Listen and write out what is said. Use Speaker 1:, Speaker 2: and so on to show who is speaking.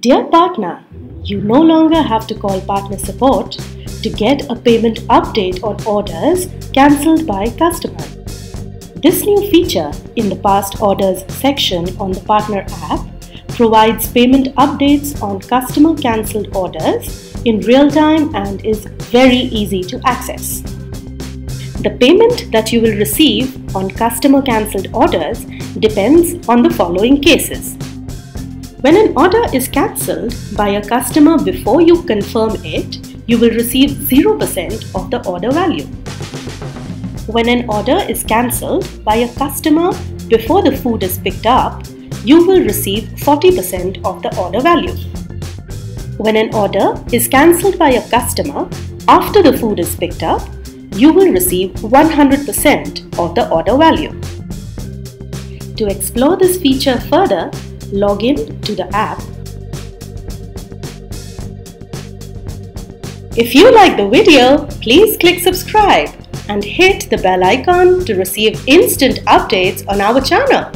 Speaker 1: Dear partner, you no longer have to call partner support to get a payment update on orders cancelled by customer. This new feature in the past orders section on the partner app provides payment updates on customer cancelled orders in real time and is very easy to access. The payment that you will receive on customer cancelled orders depends on the following cases. When an order is cancelled by a customer before you confirm it, you will receive 0% of the order value. When an order is cancelled by a customer before the food is picked up, you will receive 40% of the order value. When an order is cancelled by a customer after the food is picked up, you will receive 100% of the order value. To explore this feature further, log in to the app. If you like the video, please click subscribe and hit the bell icon to receive instant updates on our channel.